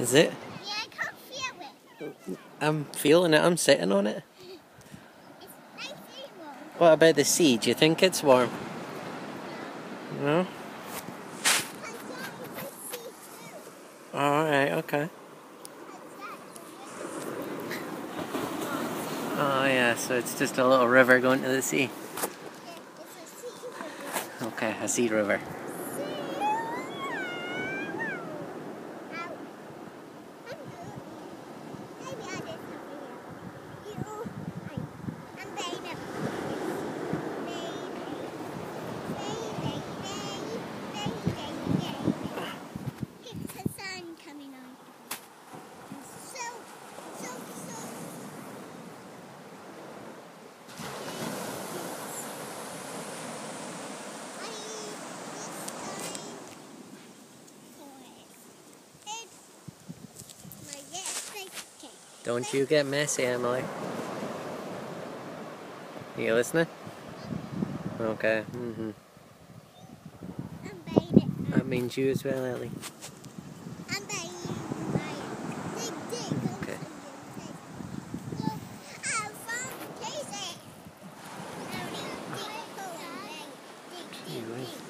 Is it? Yeah, I can't feel it. I'm feeling it. I'm sitting on it. It's nice and warm. What about the sea? Do you think it's warm? No? Alright, okay. Oh yeah, so it's just a little river going to the sea. Okay, a sea river. Don't you get messy, Emily. You listening? Okay. Mm-hmm. That means you as well, Ellie. Okay. You.